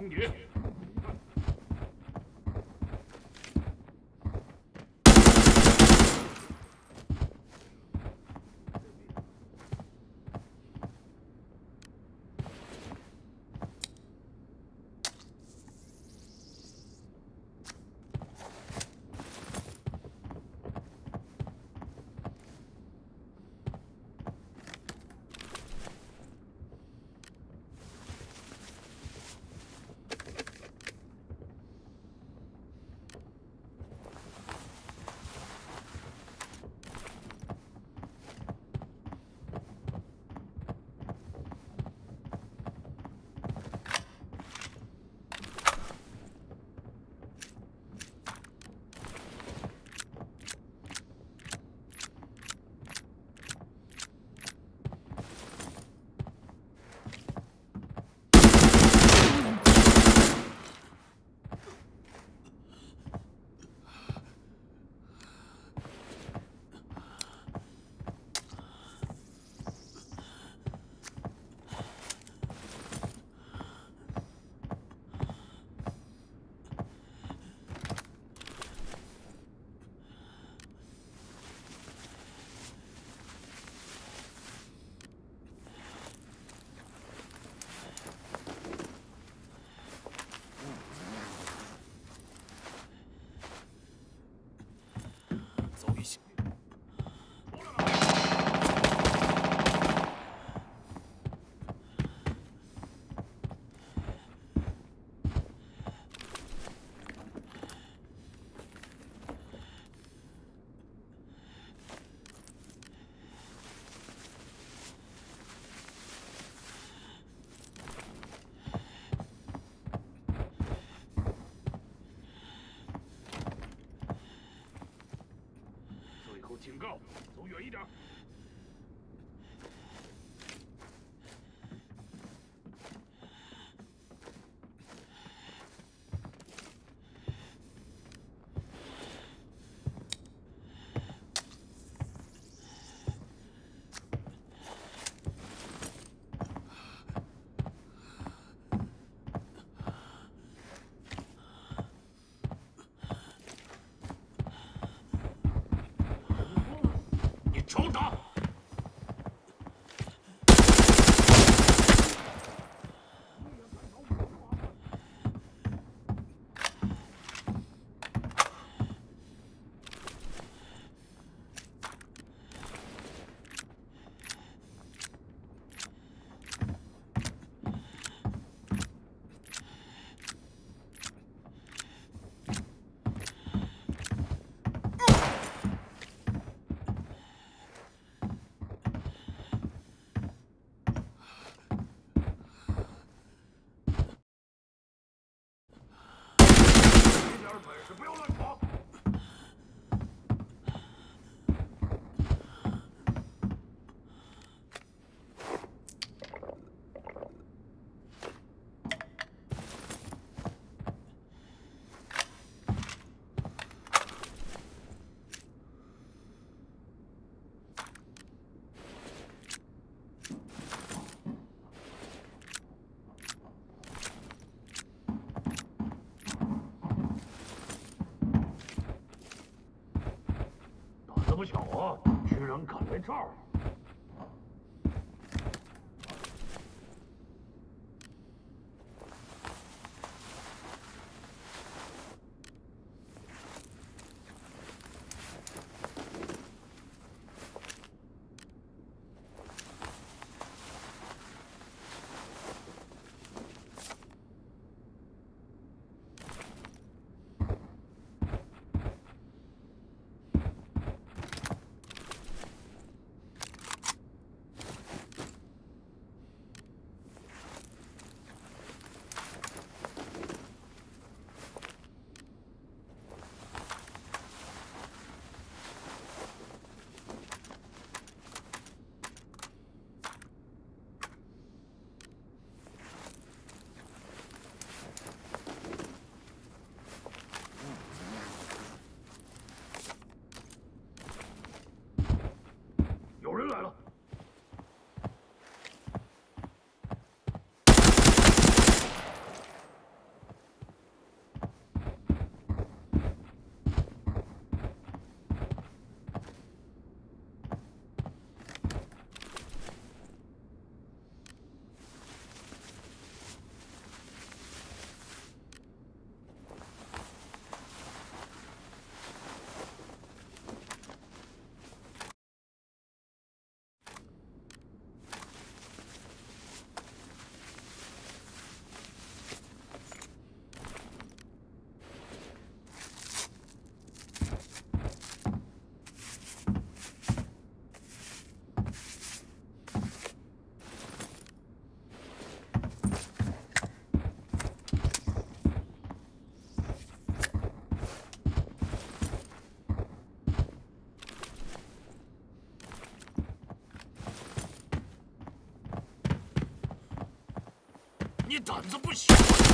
宫女走远一点敢来这儿！你胆子不小。